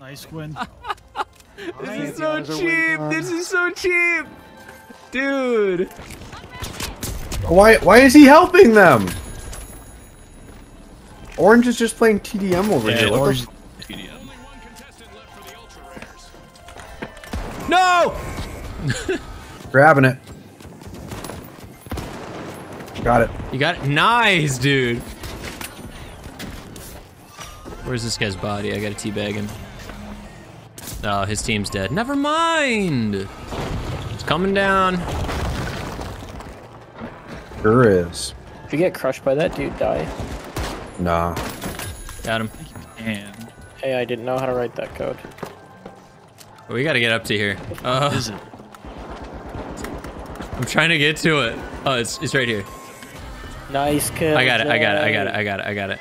Nice win. This is so cheap. This is so cheap. Dude. Why why is he helping them? Orange is just playing TDM over here. Orange. TDM. No! Grabbing it. Got it. You got it. Nice, dude. Where's this guy's body? I gotta teabag him. Oh, his team's dead. Never mind. It's coming down. Sure is. If you get crushed by that dude, die. Nah. Got him. And Hey, I didn't know how to write that code. We gotta get up to here. Uh, is it? I'm trying to get to it. Oh, it's, it's right here. Nice kill. I got it. I got it. I got it. I got it. I got it.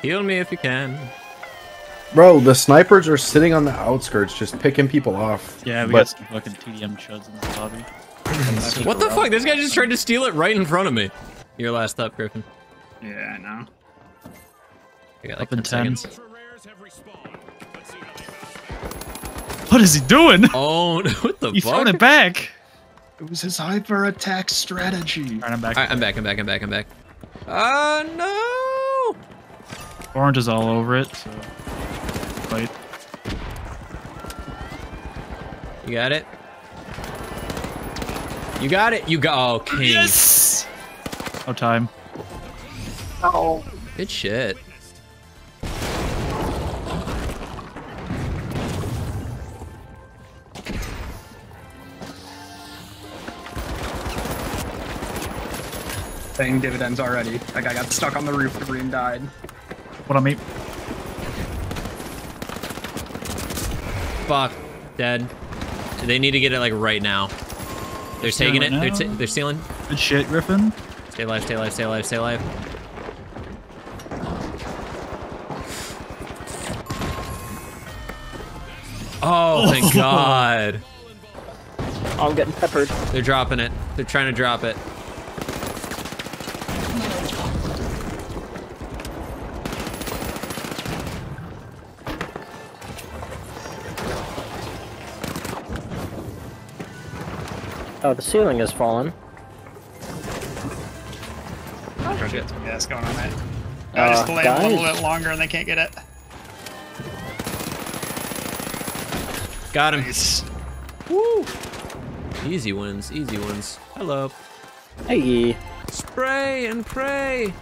Heal me if you can. Bro, the snipers are sitting on the outskirts just picking people off. Yeah, we But- got some fucking TDM chuds in this lobby. What the fuck? This guy just tried to steal it right in front of me. Your last up, Griffin. Yeah, I know. I got like Up in 10 10. seconds. What is he doing? Oh, what the He fuck? thrown it back. It was his hyper attack strategy. Alright, I'm back. Alright, I'm back, I'm back, I'm back, I'm back. Uh, no! Orange is all over it, so. Wait. You got it? You got it? You got- oh, king. Yes! No time. Oh. Good shit. Paying dividends already. That guy got stuck on the roof debris and died. What on me? Fuck. Dead. They need to get it like right now. They're taking it. right They're, now? they're stealing. Good shit, Griffin. Stay alive, stay alive, stay alive, stay alive. Oh, oh. thank God. I'm getting peppered. They're dropping it. They're trying to drop it. Oh, the ceiling has fallen. Oh, shit. Yeah, it's going on that. Uh, I just delayed a little bit longer and they can't get it. Got him. Nice. Woo. Easy wins, easy wins. Hello. Hey, Spray and pray.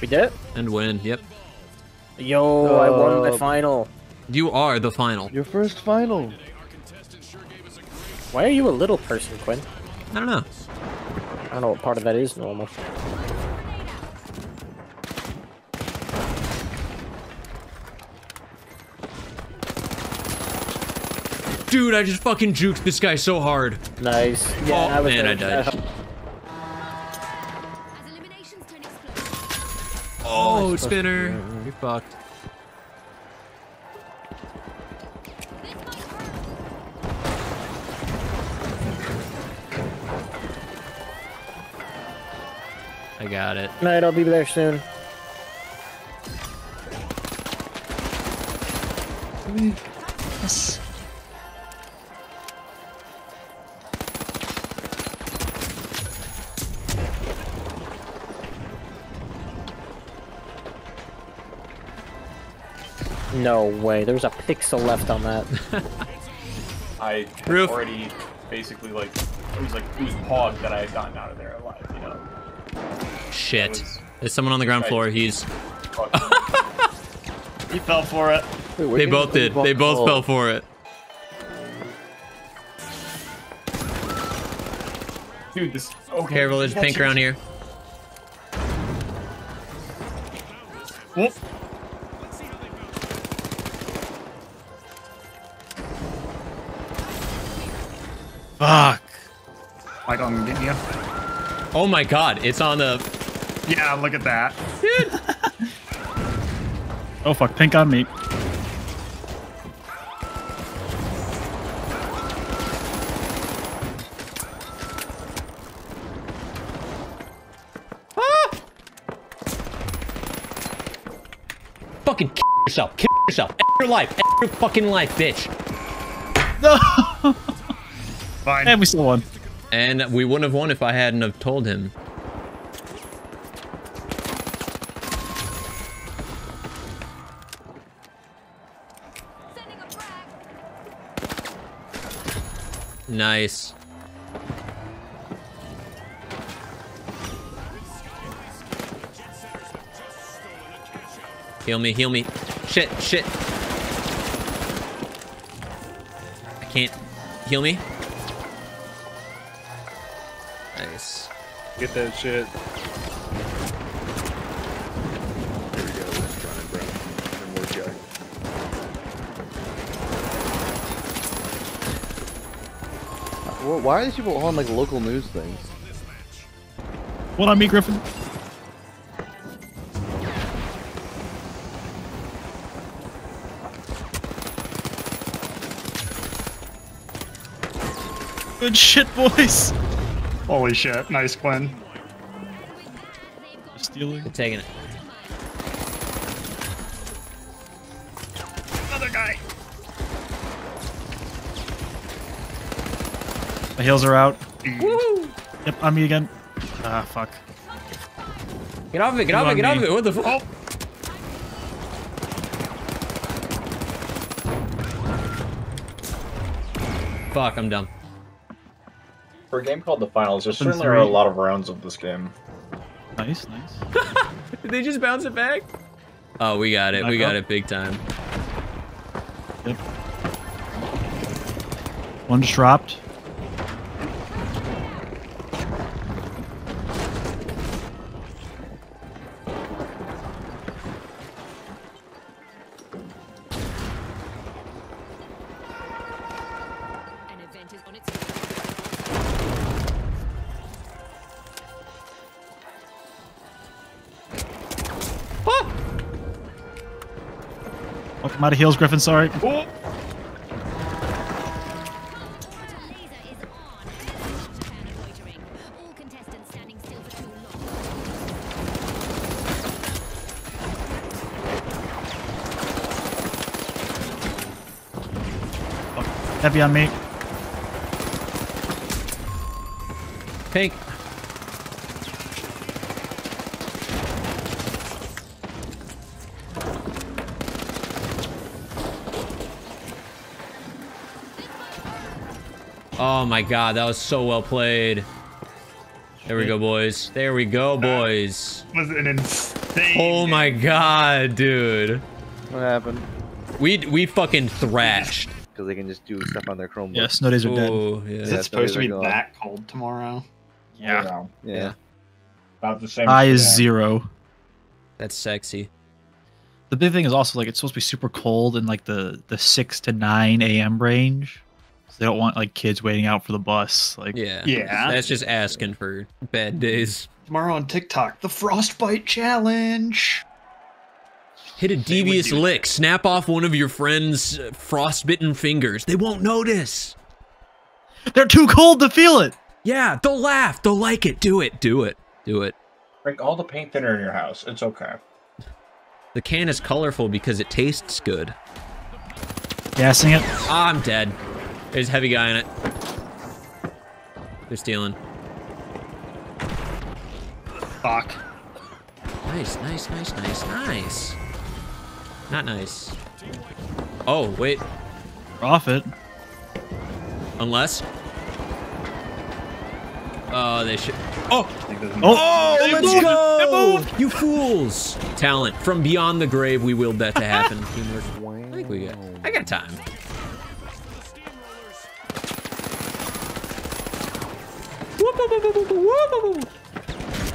we did it. And win, yep. Yo, I won the Uh, final. You are the final. Your first final. Why are you a little person, Quinn? I don't know. I don't know what part of that is normal. Dude, I just fucking juked this guy so hard. Nice. Yeah, Oh, I was man, I died. As eliminations turn explosive. Oh, spinner. You're fucked. I got it. Night, I'll be there soon. Yes. No way. There's a pixel left on that. I Roof. already basically like it was like it was Pog that I had gotten out of there alive, you know. Shit. was- There's someone on the ground Right. floor. He's. He fell for it. Wait, They both did. They both fall? fell for it. Dude, this okay. Careful, there's pink around here. Whoop. Fuck. Michael, I'm getting you. Oh my god, it's on the. Yeah, look at that. Dude. Oh fuck, pink on me. Ah! Fucking kill yourself. Kill yourself. F your life. F your fucking life, bitch. No. Fine. And we still won. And we wouldn't have won if I hadn't have told him. Nice. Heal me, heal me. Shit, shit. I can't. Heal me. Nice. Get that shit. Well, why are these people on like local news things? What on me, Griffin? Good shit, boys. Holy shit. Nice, Quinn. Stealing. Taking it. Another guy. My heals are out. Yep, on me again. Ah, fuck. Get off of it, get off of it, get off of it. What the fuck? Oh, Fuck, I'm dumb. For a game called The Finals, there certainly are a lot of rounds of this game. Nice, nice. Did they just bounce it back? Oh, we got it. We Back got up. it big time. Yep. One just dropped. I'm out of heals, Griffin. Sorry. oh. Long. Heavy on me. Pink. Oh my god, that was so well played. There we go, boys. There we go, boys. Was an insane. Oh my god, dude. What happened? We we fucking thrashed. Because they can just do stuff on their Chromebook. Yeah, snow days are dead. Oh, yeah. Is Yeah, it supposed to be that cold tomorrow? Yeah. Yeah. About the same. High is zero. That's sexy. The big thing is also like it's supposed to be super cold in like the the six to nine a.m. range. So they don't want like kids waiting out for the bus. Like Yeah. Yeah. That's just asking for bad days. Tomorrow on TikTok, the Frostbite Challenge. Hit a devious lick. Snap off one of your friend's uh, frostbitten fingers. They won't notice. they're too cold to feel it. Yeah, they'll laugh. They'll like it. Do it. Do it. Do it. Drink all the paint thinner in your house. It's okay. The can is colorful because it tastes good. Gassing it. Ah, I'm dead. There's a heavy guy in it. They're stealing. Fuck. Nice, nice, nice, nice, nice. Not nice. Oh, wait. We're off it. Unless. Oh, they should. Oh! Oh, Oh, let's moved. go! They moved. You fools! Talent from beyond the grave. We willed that to happen. I think we got. I got time.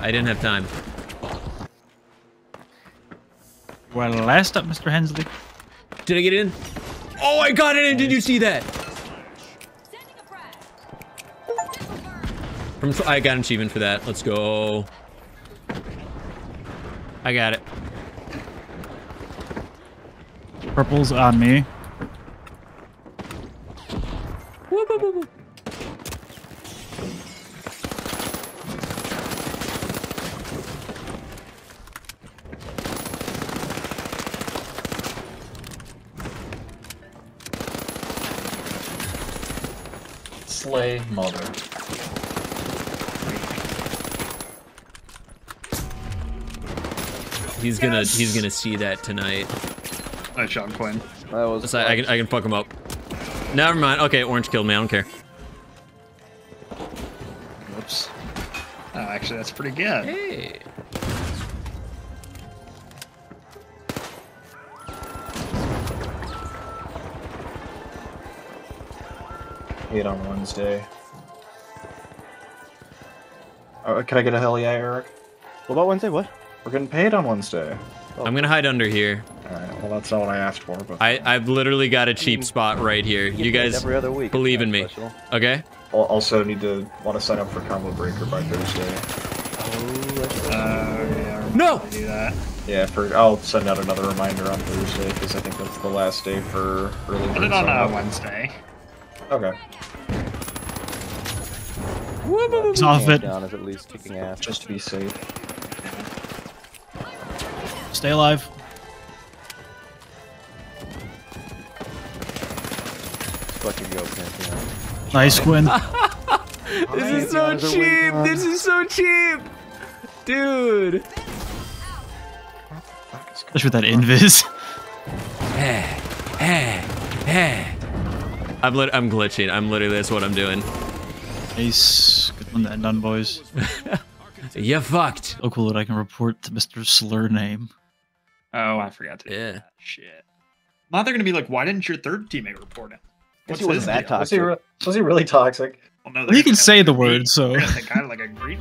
I didn't have time. Well, last up, Mr. Hensley. Did I get in? Oh, I got it in! Did you see that? Sending a frag. Triple burn. From I got an achievement for that. Let's go. I got it. Purple's on me. Whoop, whoop, whoop, Slay mother. He's gonna he's gonna see that tonight. Nice job, Quinn. That was. So I can I can fuck him up. Never mind. Okay, orange killed me. I don't care. Whoops. Oh, actually, that's pretty good. Hey. Paid on Wednesday. Oh, can I get a hell yeah, Eric? What about Wednesday? What? We're getting paid on Wednesday. I'm gonna hide under here. Alright, well that's not what I asked for, but I I've literally got a cheap spot right here. get You guys every other week. believe It's in me. special. Okay? Al- also need to want to sign up for Combo Breaker by Thursday. Oh, Uh, yeah, No! Do that. Yeah, for I'll send out another reminder on Thursday because I think that's the last day for early Put bird it on uh. Wednesday. Okay, He's off it. Down is at least kicking ass. just to be safe. Stay alive. Fucking go, Pantheon. Nice, Quinn. This is so cheap. This is so cheap. Dude. Especially with that invis. Hey. Hey. Hey. I'm lit I'm glitching. I'm literally that's what I'm doing. Nice. Good one to end on, boys. You fucked. So cool that I can report to Mr. Slur name. Oh, I forgot to Yeah. Shit. Now they're gonna be like, why didn't your third teammate report it? Guess he wasn't that deal? Was he, was he really toxic? Well, no, you can say the word, so. They're gonna think I'm like a creep.